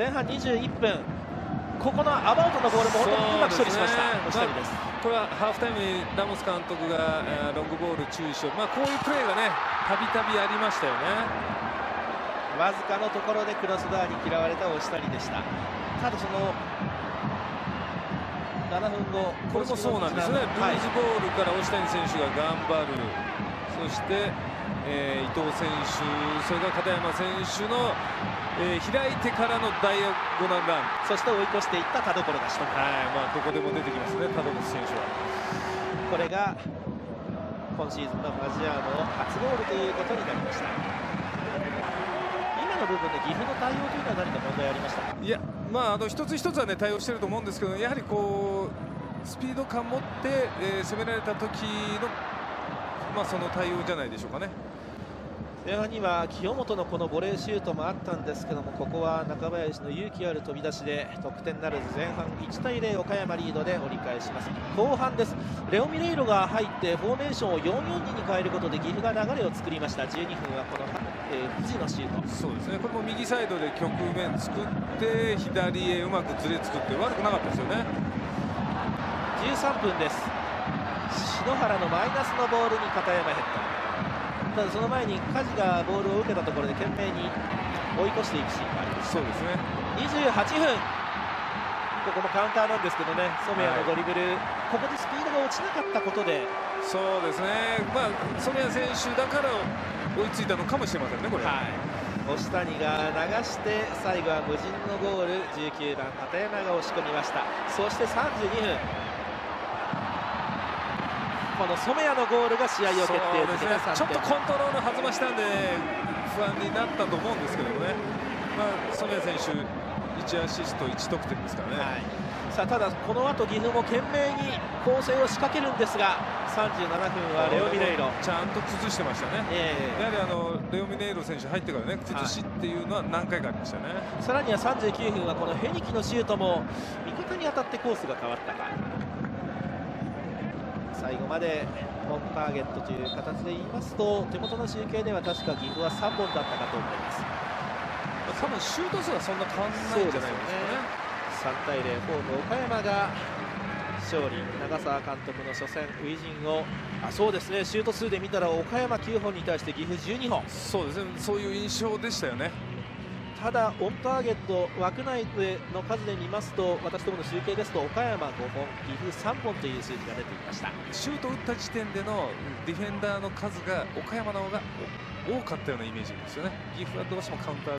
前半21分ここのアバウトのボールも本当にうまく処理しました。これはハーフタイムにラモス監督が、えー、ロングボール注意しよう、まあ、こういうプレーがねたびたびありましたよね。わずかのところでクロスバーに嫌われた星谷でした。ただその7分後これもそうなんですね、ルーズボールから押谷選手が頑張る、そして、えー、伊藤選手、それから片山選手の、えー、開いてからのダイアゴナルラン、そして追い越していった田所がしとはいまあ、どこでも出てきますね、田所選手は。これが今シーズンのファジアーノ初ゴールということになりました。の部分で岐阜の対応というのは何か問題ありましたか？いや、まあ、あの一つ一つは、ね、対応していると思うんですけどやはりこうスピード感を持って、えー、攻められた時の、まあ、その対応じゃないでしょうかね。前半には清本のこのボレーシュートもあったんですけどもここは中林の勇気ある飛び出しで得点ならず前半1対0岡山リードで折り返します。後半です。レオ・ミレイロが入ってフォーメーションを4 4 2に変えることで岐阜が流れを作りました。12分はこの、えー、藤野シュート。そうですね。これも右サイドで局面作って左へうまくずれ作って悪くなかったですよね。13分です。篠原のマイナスのボールに片山ヘッドただその前に梶がボールを受けたところで懸命に追い越していくシーンがあります。そうですね。28分。ここもカウンターなんですけどね。染谷のドリブル、はい、ここでスピードが落ちなかったことで。そうですね、まあ、染谷選手だから追いついたのかもしれませんね、これ。はい、星谷が流して最後は無人のゴール。19番片山が押し込みました。そして32分この染谷のゴールが試合を決定づけね、ちょっとコントロール外ましたんで不安になったと思うんですけどね、まあ、染谷選手1アシスト1得点ですからね、はい、さあただこの後岐阜も懸命に攻勢を仕掛けるんですが37分はレオ・ミネイロ。ちゃんと崩してましたね、えー、やはりあのレオ・ミネイロ選手入ってからね崩しっていうのは何回かありましたね、はい、さらには39分はこのヘニキのシュートも味方に当たってコースが変わったか最後までオンターゲットという形で言いますと手元の集計では確か岐阜は3本だったかと思います。多分シュート数はそんな変わらないんじゃないですかね。3対0ホーム岡山が勝利。長澤監督の初戦初陣をあそうですね。シュート数で見たら岡山9本に対して岐阜12本。そうですね。そういう印象でしたよねただ、オンターゲット枠内での数で見ますと私どもの集計ですと岡山5本、岐阜3本という数字が出ていました。シュートを打った時点でのディフェンダーの数が岡山の方が多かったようなイメージですよね。岐阜はどうしてもカウンター